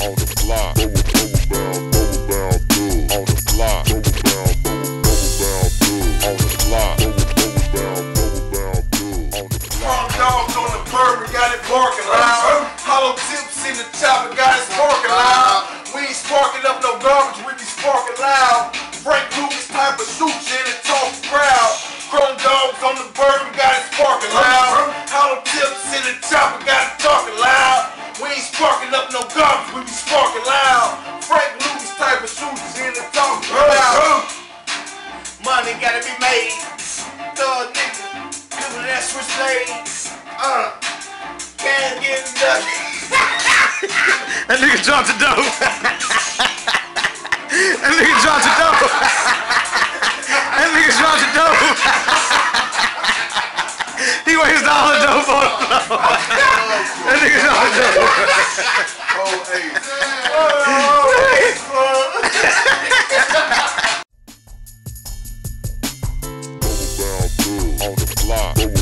on the block. Block. Pump dogs on the bourbon, got it barking loud. Hollow tips in the chopper, got it sparking loud. We ain't up no garbage, we be sparking loud. Frank Lucas type of suits in the talk crowd. Chrome dogs on the bourbon, got it sparking loud. Sparking loud. Frank Lucas type of suits in the talk crowd. Money gotta be made. Thug nigga, living that switch blade. Uh, can't get nothing. That nigga dropped the dope. that nigga dropped the dope. that nigga dropped the dope. he wasted all the dope on the floor. On the block.